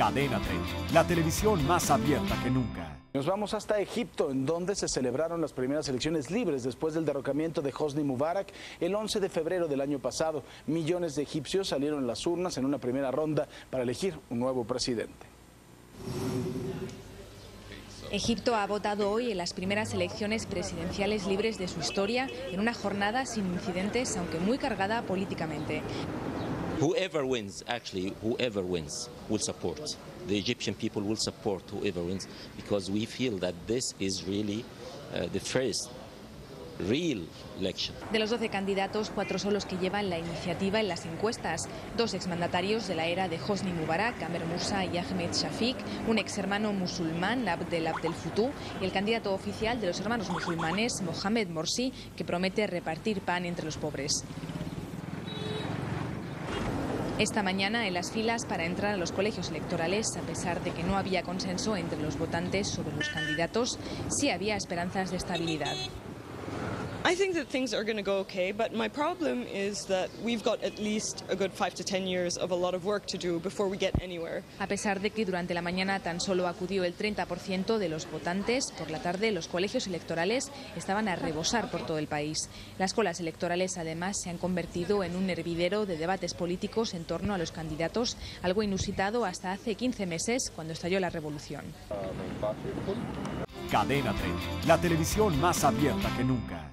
Cadena 30, la televisión más abierta que nunca. Nos vamos hasta Egipto, en donde se celebraron las primeras elecciones libres después del derrocamiento de Hosni Mubarak el 11 de febrero del año pasado. Millones de egipcios salieron a las urnas en una primera ronda para elegir un nuevo presidente. Egipto ha votado hoy en las primeras elecciones presidenciales libres de su historia en una jornada sin incidentes, aunque muy cargada políticamente. Whoever wins, actually, whoever wins will support. The Egyptian people will support whoever wins because we feel that this is really uh, the first real election. De los 12 candidatos, cuatro son los que llevan la iniciativa en las encuestas. Dos exmandatarios de la era de Hosni Mubarak, Amer Musa y Ahmed Shafik, un ex hermano musulmán, Abdel Abdel Futu, y el candidato oficial de los hermanos musulmanes, Mohamed Morsi, que promete repartir pan entre los pobres. Esta mañana, en las filas para entrar a los colegios electorales, a pesar de que no había consenso entre los votantes sobre los candidatos, sí había esperanzas de estabilidad. I think that things are going to go okay, but my problem is that we've got at least a good five to ten years of a lot of work to do before we get anywhere. A pesar de que durante la mañana tan solo acudió el 30% de los votantes, por la tarde los colegios electorales estaban a rebosar por todo el país. Las colas electorales además se han convertido en un hervidero de debates políticos en torno a los candidatos, algo inusitado hasta hace 15 meses cuando estalló la revolución. Cadena 30, la televisión más abierta que nunca.